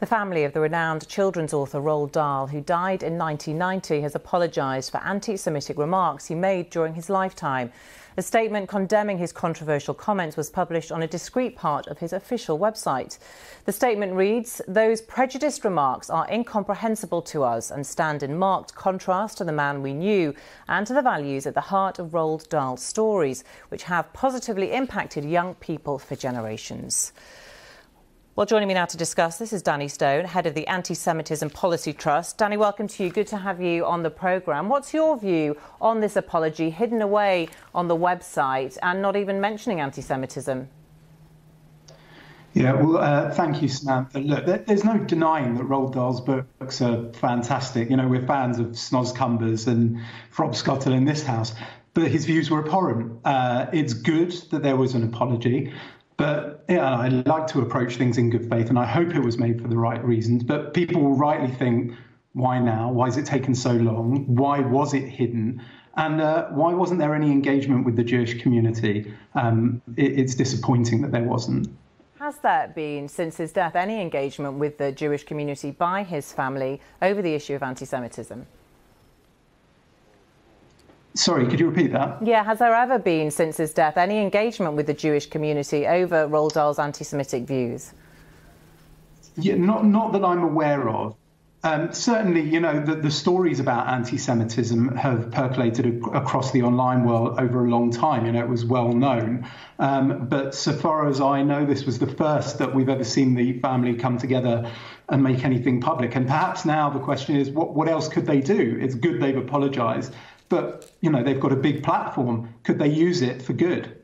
The family of the renowned children's author Roald Dahl, who died in 1990, has apologised for anti Semitic remarks he made during his lifetime. A statement condemning his controversial comments was published on a discreet part of his official website. The statement reads Those prejudiced remarks are incomprehensible to us and stand in marked contrast to the man we knew and to the values at the heart of Roald Dahl's stories, which have positively impacted young people for generations. Well, joining me now to discuss this is Danny Stone, head of the Anti Semitism Policy Trust. Danny, welcome to you. Good to have you on the programme. What's your view on this apology hidden away on the website and not even mentioning anti Semitism? Yeah, well, uh, thank you, Samantha. Look, there's no denying that Roald Dahl's books are fantastic. You know, we're fans of Snozzcumbers and Frobscottle in this house, but his views were abhorrent. Uh, it's good that there was an apology. But yeah, I like to approach things in good faith, and I hope it was made for the right reasons. But people will rightly think, why now? Why has it taken so long? Why was it hidden? And uh, why wasn't there any engagement with the Jewish community? Um, it, it's disappointing that there wasn't. Has there been, since his death, any engagement with the Jewish community by his family over the issue of anti Semitism? Sorry, could you repeat that? Yeah, has there ever been, since his death, any engagement with the Jewish community over Roald Dahl's anti Semitic views? Yeah, not, not that I'm aware of. Um, certainly, you know, the, the stories about anti Semitism have percolated ac- across the online world over a long time. You know, it was well known. Um, but so far as I know, this was the first that we've ever seen the family come together and make anything public. And perhaps now the question is, what, what else could they do? It's good they've apologized but you know they've got a big platform. Could they use it for good?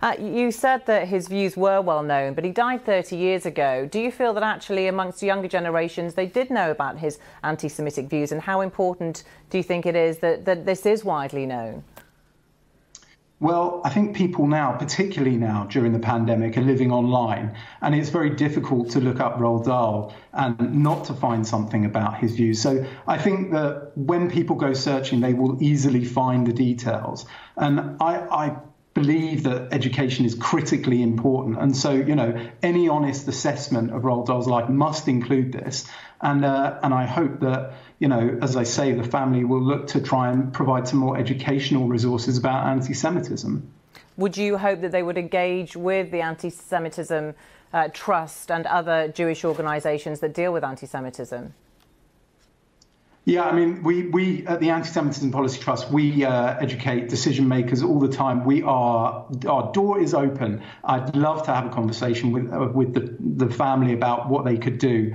Uh, you said that his views were well known, but he died 30 years ago. Do you feel that actually, amongst younger generations, they did know about his anti Semitic views? And how important do you think it is that, that this is widely known? Well, I think people now, particularly now during the pandemic, are living online, and it's very difficult to look up Roald Dahl and not to find something about his views. So I think that when people go searching, they will easily find the details. And I, I believe that education is critically important. And so, you know, any honest assessment of Roald Dahl's life must include this. And uh, and I hope that you know, as I say, the family will look to try and provide some more educational resources about anti-Semitism. Would you hope that they would engage with the anti-Semitism uh, trust and other Jewish organisations that deal with anti-Semitism? Yeah, I mean, we, we at the Anti-Semitism Policy Trust, we uh, educate decision makers all the time. We are our door is open. I'd love to have a conversation with uh, with the, the family about what they could do